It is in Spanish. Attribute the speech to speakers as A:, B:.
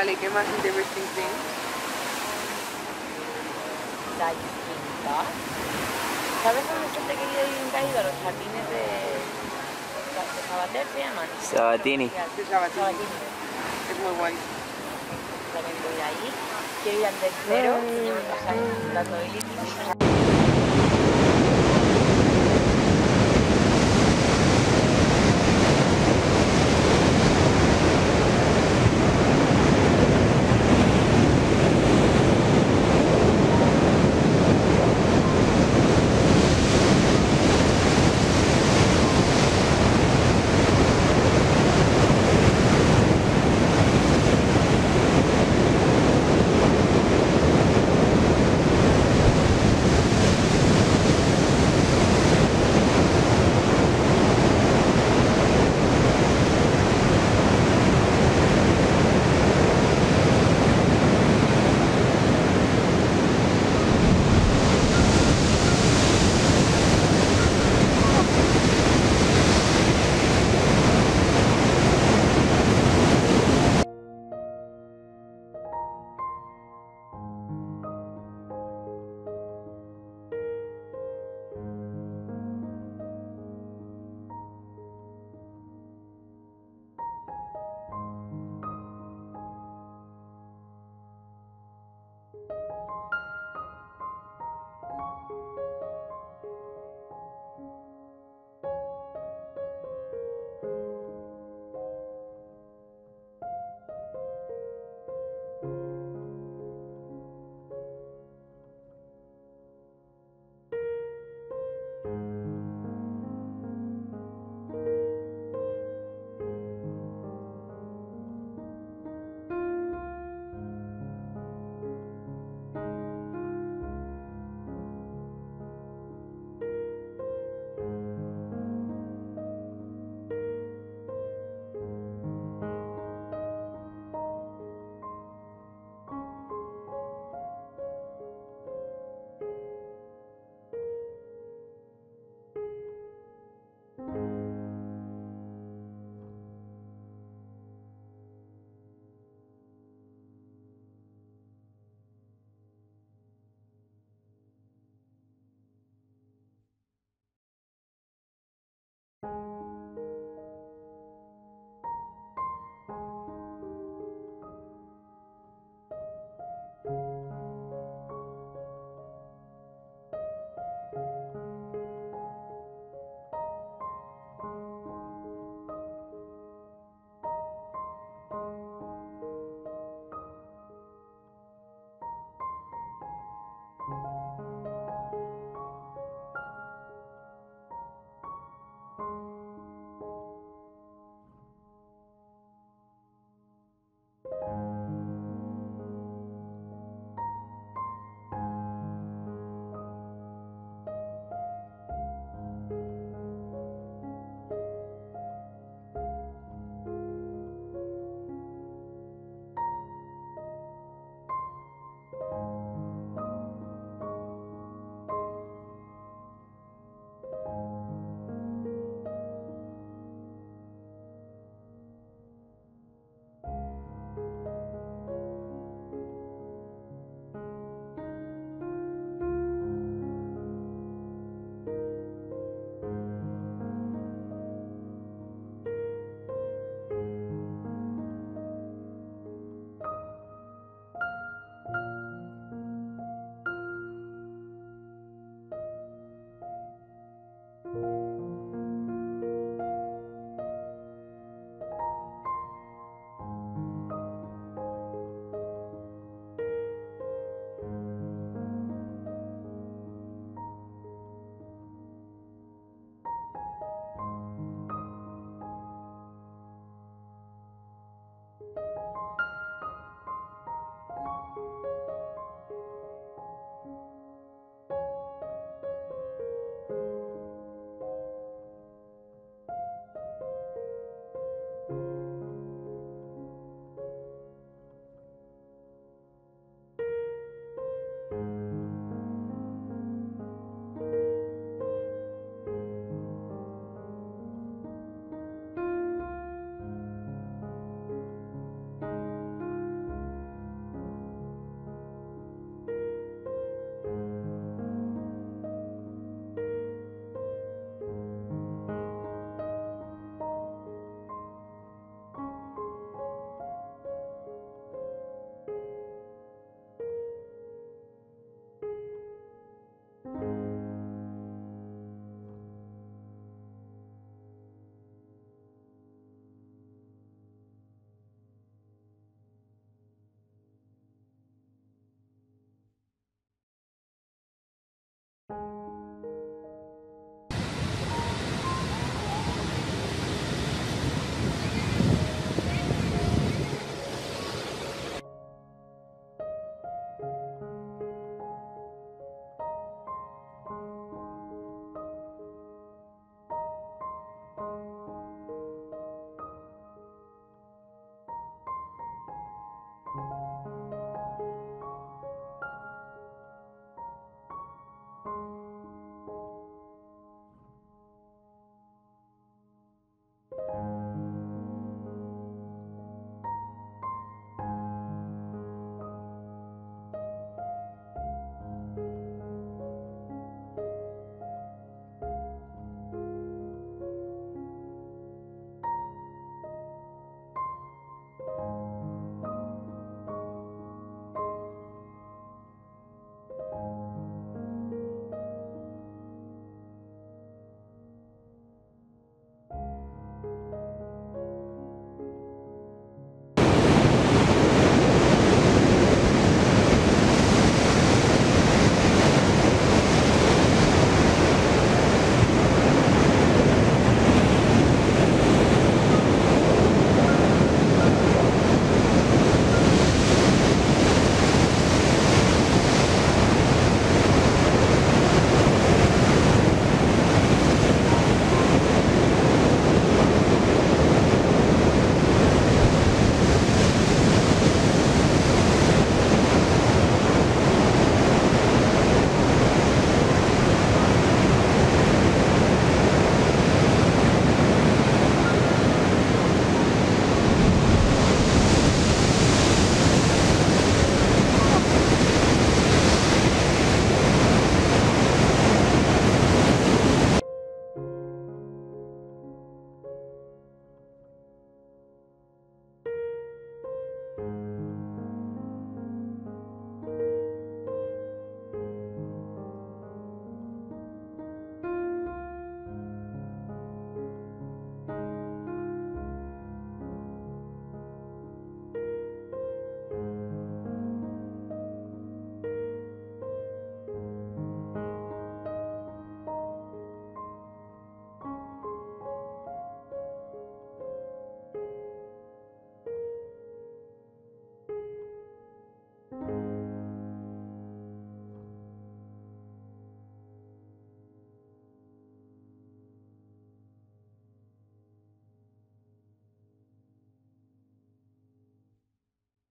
A: Vale, ¿qué más interesting thing?
B: ¿Sabes dónde siempre he querido ir nunca he ido? A los jardines de... de Sabater se llaman.
C: Sabatini.
A: Sí, Sabatini. Es muy guay.
B: También voy ahí. Quiero ir al tercero, que mm. llevo tres años dando el